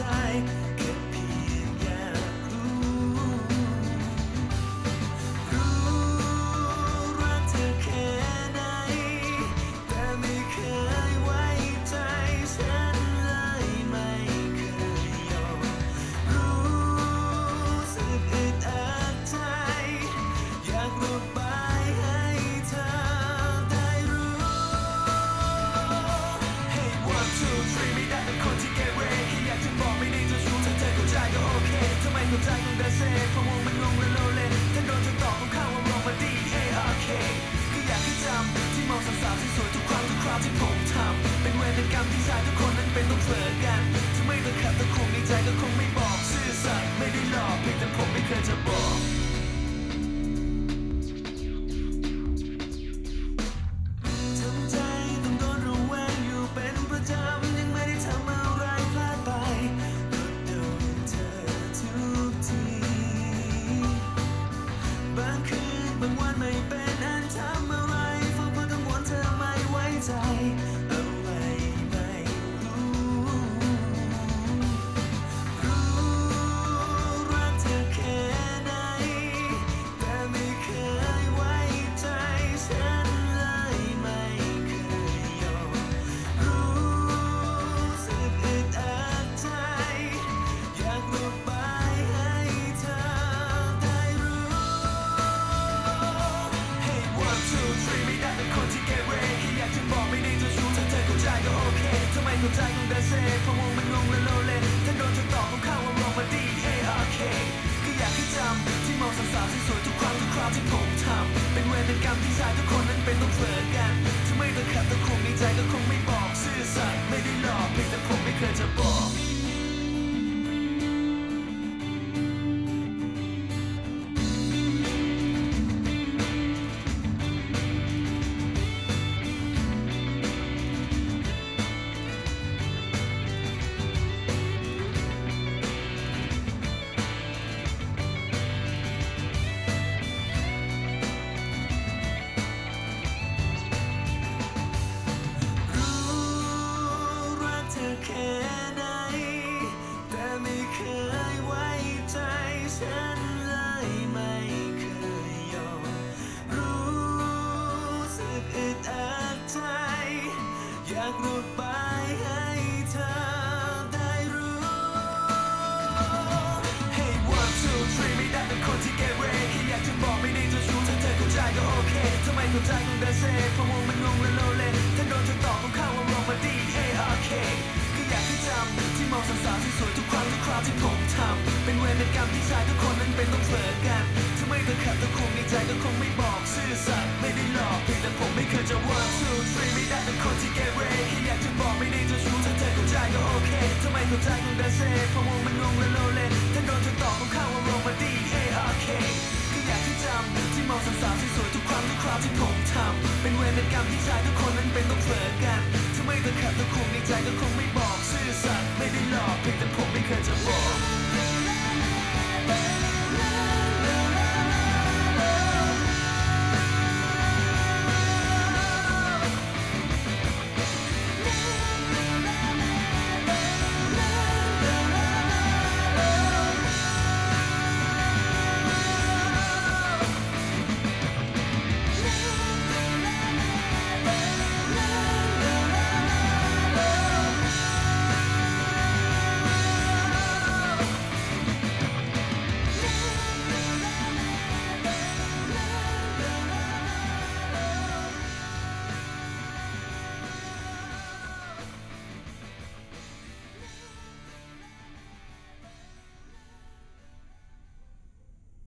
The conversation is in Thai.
I พะวงมันงงและโลเลถ้าโดนจะตอบผมเข้าว่าลงมาดีเอโอเคก็อยากให้จำที่มองสาวๆที่สวยทุกครั้งทุกคราวที่ผมทำเป็นเวรกรรมที่ชายทุกคนนั้นเป็นต้องเผลอกันถ้าไม่ตะขัดตะคุ่มในใจก็คงไม่บอกซื่อสัตย์ไม่ได้หลอกเพียงแต่ผมไม่เคยจะบอก ใจของเดินเซ่พวงมันงงและโลเลถ้าโดนจะตอบผมเข้าว่าลงมาดีเอโอเคก็อยากให้จำที่มองสาวๆที่สวยทุกครั้งทุกคราวที่ผมทำเป็นเวรเป็นกรรมที่ชายทุกคนนั้นเป็นต้องเผลอกันถ้าไม่ตะขัดตะคงในใจก็คงไม่บอกซื่อสัตย์ไม่ได้หลอกเพียงแต่ผมไม่เคยจะบอก ทำไมเข้าใจต้องเดินเซ่พะวงมันงงและโลเลถ้าโดนเธอตอบผมเข้าว่าลงมาดีเอโอเคก็อยากให้จำที่มองสาวๆที่สวยทุกครั้งทุกคราวที่ผมทำเป็นเวรเป็นกรรมที่ชายทุกคนนั้นเป็นต้องเผลอกันถ้าไม่ตะขัดตะคุ่มในใจก็คงไม่บอกซื่อสัตย์ไม่ได้หลอกเพียงแต่ผมไม่เคยจะ one two three ไม่ได้เป็นคนที่เกเรแค่อยากจะบอกไม่ได้จ้าชู้ถ้าเธอเข้าใจก็โอเคทำไมเข้าใจต้องเดินเซ่พะวงมันงงและโลเล กรรมที่ชายทุกคนนั้นเป็นต้องเผลอกันถ้าไม่ตะขับตะคงในใจก็คงไม่บอก